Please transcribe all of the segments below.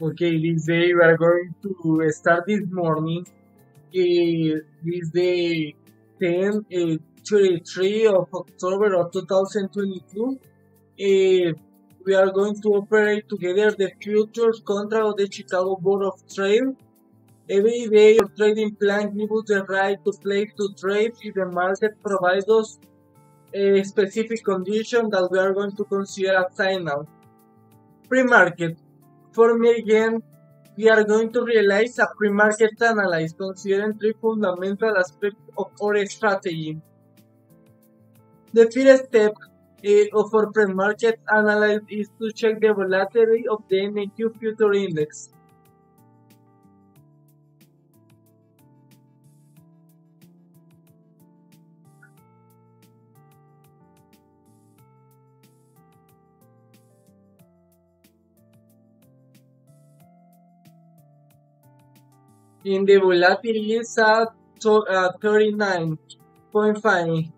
Okay, this day we are going to start this morning. Uh, this day 10, uh, 23 of October of 2022. Uh, we are going to operate together the futures contract of the Chicago Board of Trade. Every day your trading plan gives us the right to place to trade if the market provides us a specific condition that we are going to consider as signal. Pre-market for me again, we are going to realize a pre-market analysis considering three fundamental aspects of our strategy. The first step uh, of our pre-market analysis is to check the volatility of the NQ future index. In the volatility is at uh, 39.5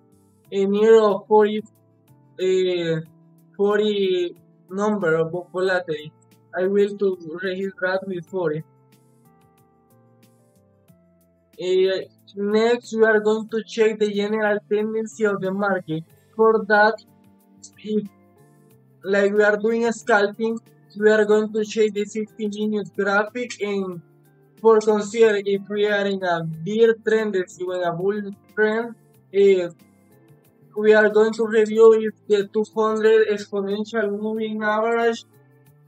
a near of 40 uh, 40 number of volatility I will to register with 40 uh, next we are going to check the general tendency of the market. For that if like we are doing a scalping we are going to check the 60 minutes graphic and for consider if we are in a bear trend, if in a bull trend, if we are going to review if the 200 exponential moving average,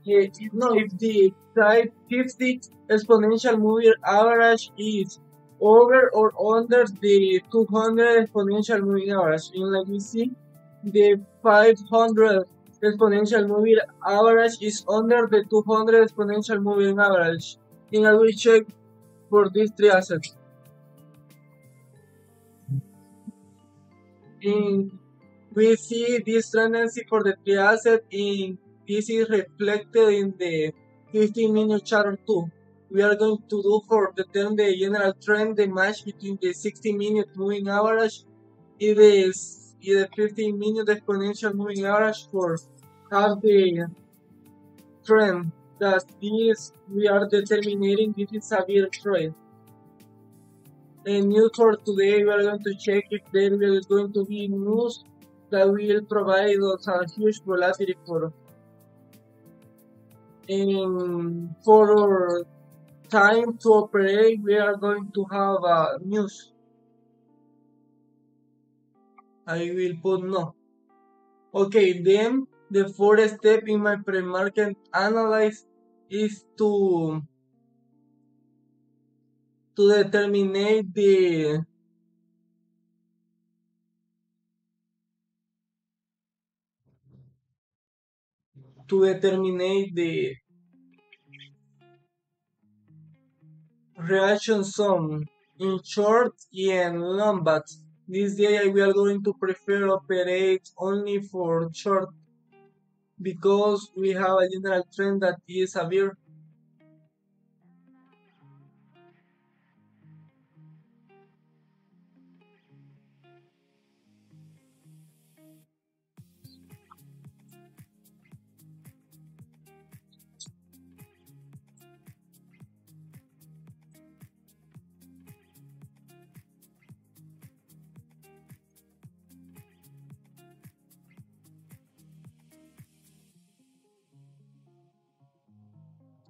if, no, if the type 50 exponential moving average is over or under the 200 exponential moving average. And like we see, the 500 exponential moving average is under the 200 exponential moving average and I will check for these three assets. And we see this tendency for the three assets and this is reflected in the 15 minute chart too. We are going to do for determine the general trend, the match between the 60 minute moving average and the, the 15 minute exponential moving average for have the trend that this we are determining this is a bear trade. And news for today we are going to check if there is going to be news that will provide us a huge volatility for and for time to operate we are going to have a news. I will put no. Okay, then the fourth step in my pre-market analysis is to to determine the to determine the reaction zone in short and long but this day we are going to prefer operate only for short because we have a general trend that is a severe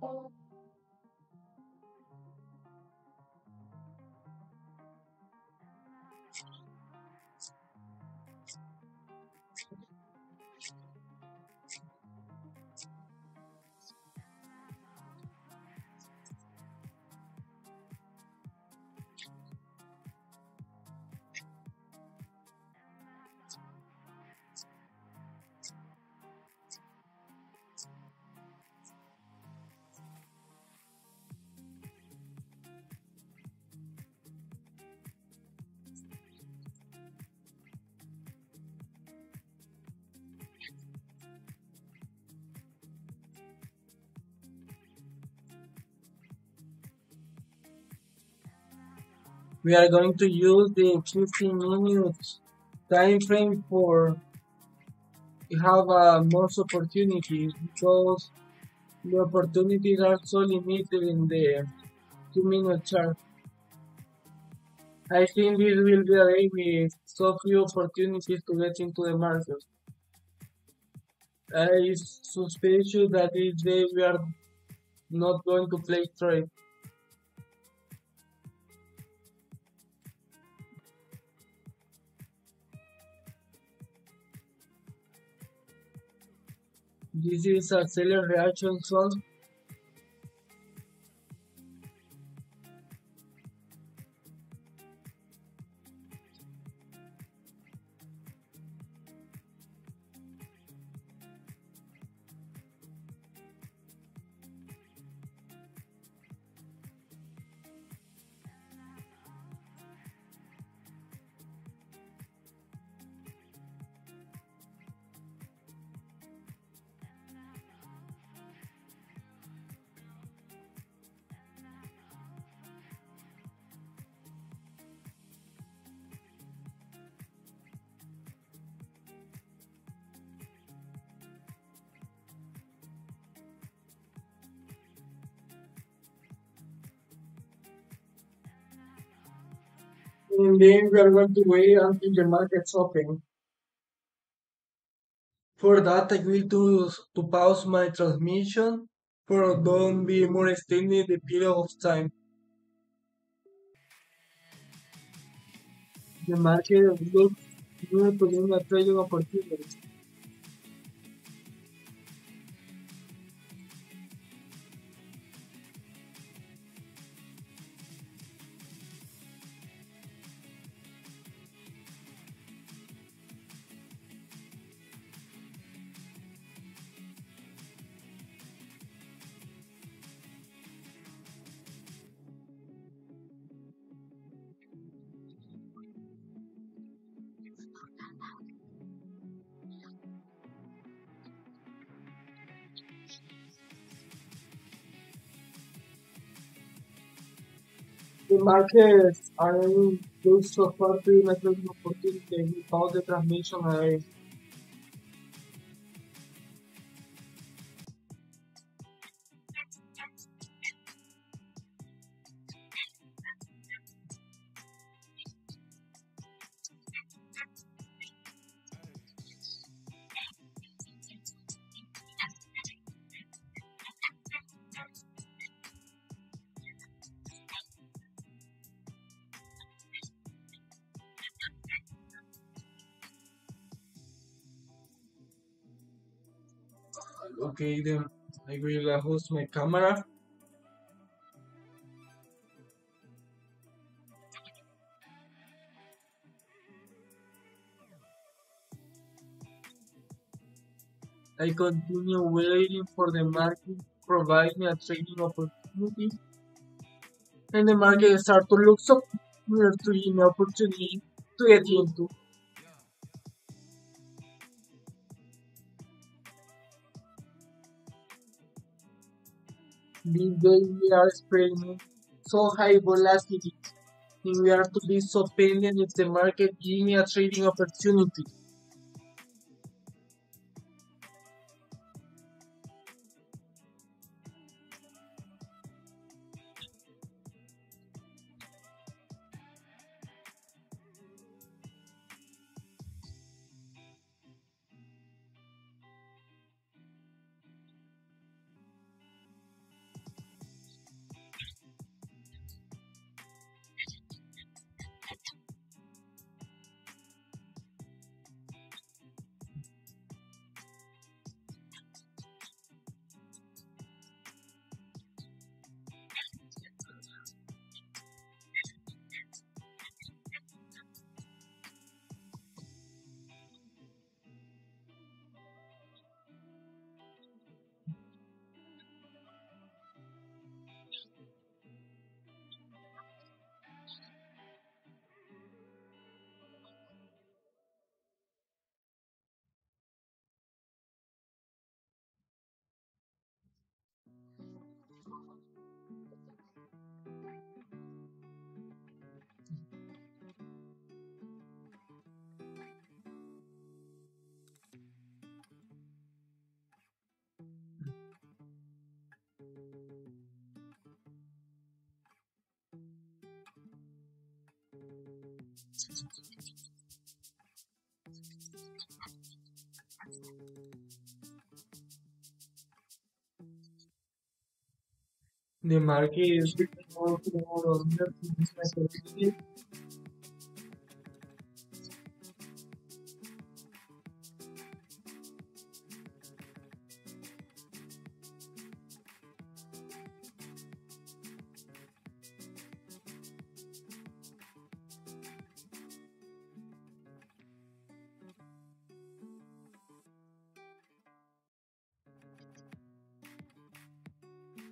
Oh. We are going to use the 15 minutes time frame for have uh, most opportunities because The opportunities are so limited in the two minute chart. I think this will be a day with so few opportunities to get into the market. I suspect that this day we are not going to play trade. This is a seller reaction And then we are going to wait until the market's open. For that, I will to, to pause my transmission for don't be more extended the period of time. The market looks new to a trading opportunity. The markets are close to a far pretty much trading opportunity without the transmission array. Okay, then I will adjust my camera. I continue waiting for the market to provide me a trading opportunity. And the market start to look so near to me opportunity to get into. Days we are experiencing so high volatility and we are to be so patient if the market give me a trading opportunity. The market is becoming more and more dominant in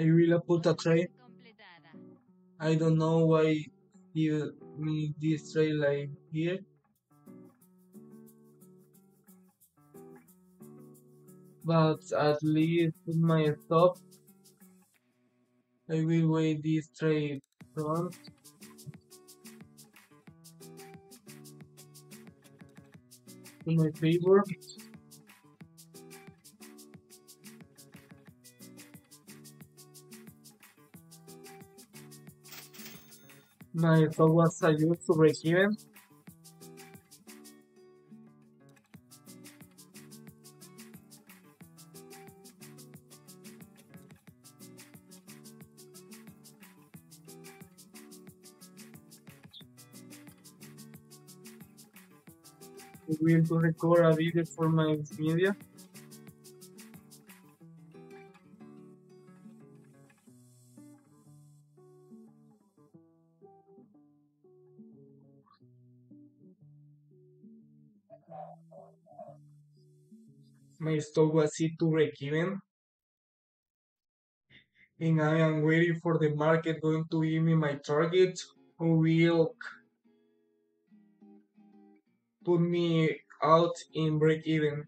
I will put a completada. I don't know why you need this trade like here. But at least with my stop, I will wait this trade front. To my favor. My thought was I used to break even. Will to record a video for my media. Was set to break even. And I am waiting for the market going to give me my target who will put me out in break even.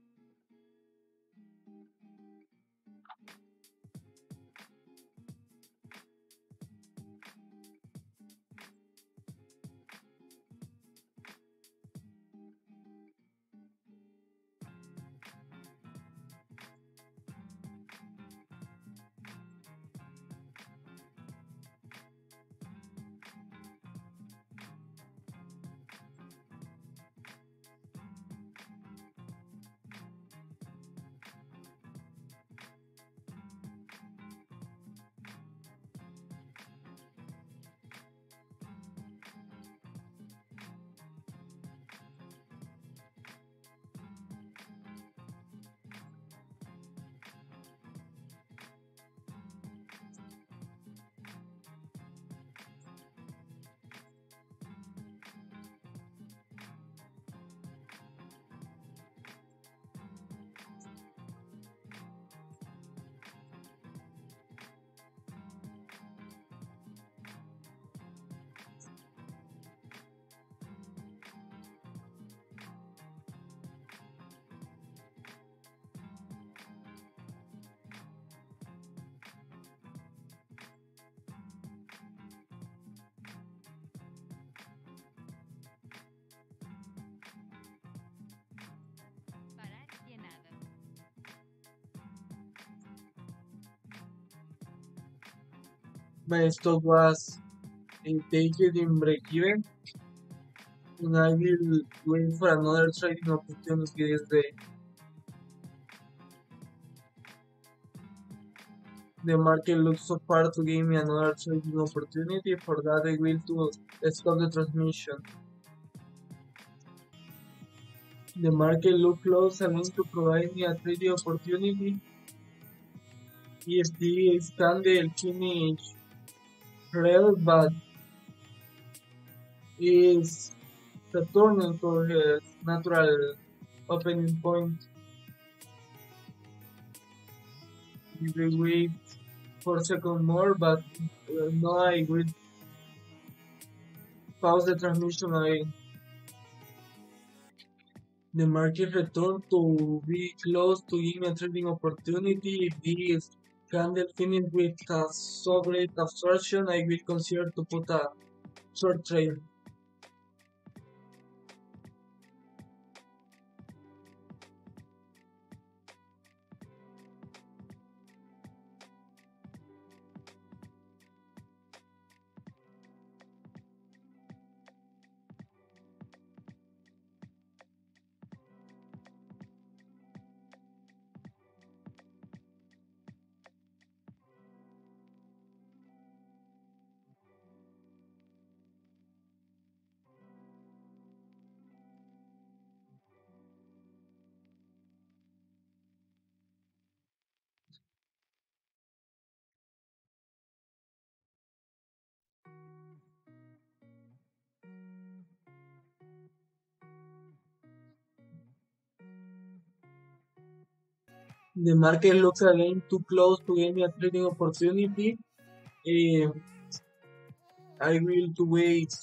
Stock was taken in break even. And I will wait for another trading opportunity this day. The market looks so far to give me another trading opportunity. For that, I will to stop the transmission. The market look close again to provide me a trading opportunity. If candle finish red, but is returning to his natural opening point. We wait for a second more, but uh, no, I will pause the transmission I The market returned to be close to giving a trading opportunity. If this candle finish with a so great absorption, I will consider to put a short trade. The market looks again too close to any trading opportunity. Eh, I will to wait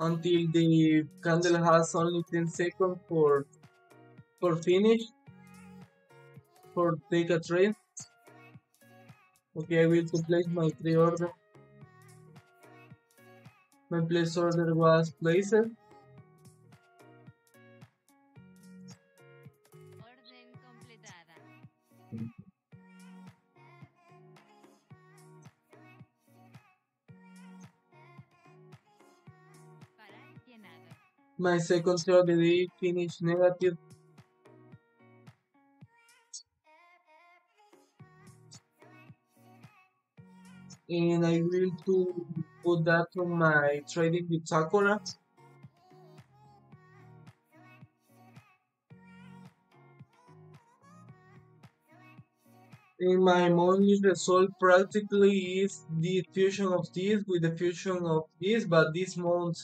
until the candle has only 10 seconds for for finish for take a trade. Okay, I will to place my trade order. My place order was placed. My second trade of the day finished negative. And I will to put that on my trading with Sakura. in my money result practically is the fusion of this with the fusion of this, but this month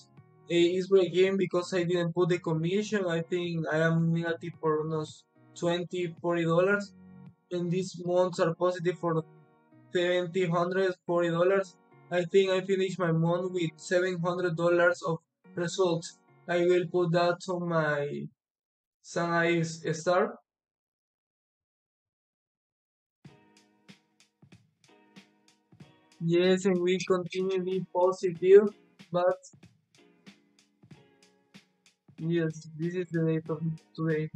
eh, is break again because I didn't put the commission. I think I am negative for unos 20 40 dollars, and these months are positive for 70 100 40 dollars. I think I finished my month with 700 dollars of results. I will put that on my Shanghai Star. Yes, and we continue be positive, but yes, this is the date of today.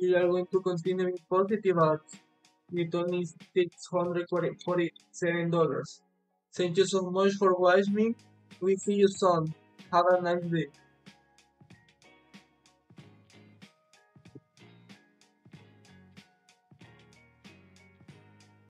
We are going to continue being positive at with only six hundred forty-seven dollars. Thank you so much for watching. We see you soon. Have a nice day.